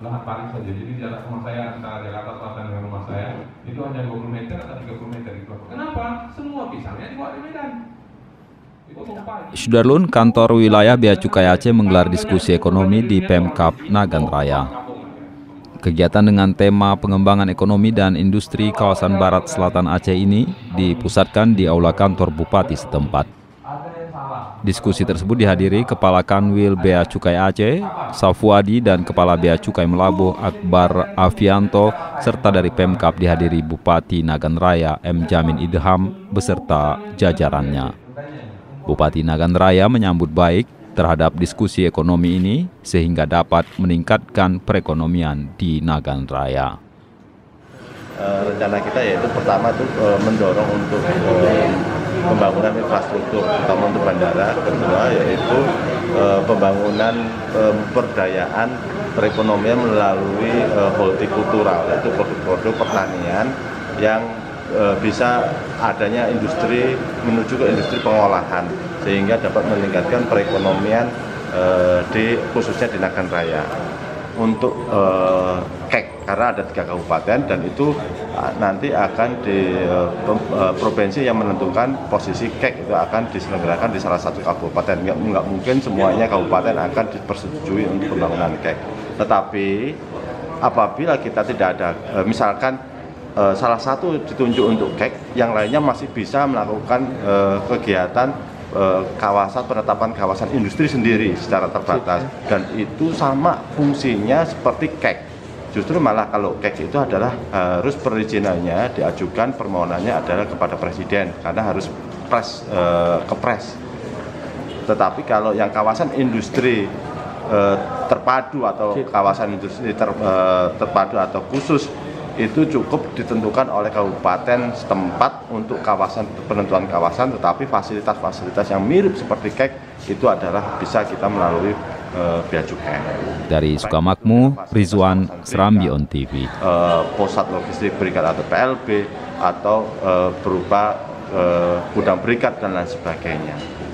lahan paling saja. Jadi jarak rumah saya antara Jakarta Selatan dengan rumah saya itu hanya 20 meter atau 30 meter itu. Kenapa? Semua pisangnya dibawa di Medan. Sudarlun, kantor wilayah Bea Cukai Aceh menggelar diskusi ekonomi di Pemkap Nagan Raya. Kegiatan dengan tema pengembangan ekonomi dan industri kawasan barat selatan Aceh ini dipusatkan di aula kantor bupati setempat. Diskusi tersebut dihadiri Kepala Kanwil Bea Cukai Aceh, Safuadi dan Kepala Bea Cukai Melabuh Akbar Avianto serta dari Pemkap dihadiri Bupati Nagan Raya M. Jamin Idham beserta jajarannya. Bupati Nagan Raya menyambut baik terhadap diskusi ekonomi ini sehingga dapat meningkatkan perekonomian di Nagan Raya. Eh, rencana kita yaitu pertama itu eh, mendorong untuk eh, pembangunan infrastruktur terutama untuk bandara kedua yaitu eh, pembangunan pemberdayaan perekonomian melalui eh, hortikultural yaitu produk-produk pertanian yang eh, bisa adanya industri menuju ke industri pengolahan sehingga dapat meningkatkan perekonomian eh, di khususnya di Nagan Raya. Untuk eh, KEK karena ada tiga kabupaten dan itu ah, nanti akan di eh, eh, provinsi yang menentukan posisi KEK itu akan diselenggarakan di salah satu kabupaten. Nggak, nggak mungkin semuanya kabupaten akan dipersetujui untuk pembangunan KEK. Tetapi apabila kita tidak ada eh, misalkan salah satu ditunjuk untuk KEK yang lainnya masih bisa melakukan kegiatan kawasan penetapan kawasan industri sendiri secara terbatas. Dan itu sama fungsinya seperti KEK justru malah kalau KEK itu adalah harus perizinannya diajukan permohonannya adalah kepada presiden karena harus pres eh, ke pres tetapi kalau yang kawasan industri eh, terpadu atau kawasan industri ter- eh, terpadu atau khusus itu cukup ditentukan oleh kabupaten setempat untuk kawasan penentuan kawasan tetapi fasilitas-fasilitas yang mirip seperti KEK itu adalah bisa kita melalui eh, bea cukai Dari Sukamakmu, Rizwan Serambion TV. eh, pusat logistik berikat atau PLB atau eh, berupa eh, gudang berikat dan lain sebagainya.